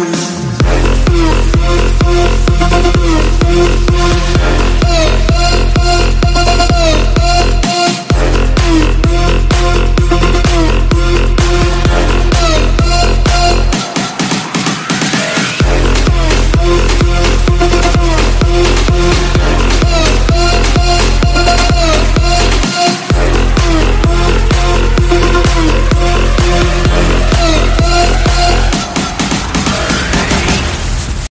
truth.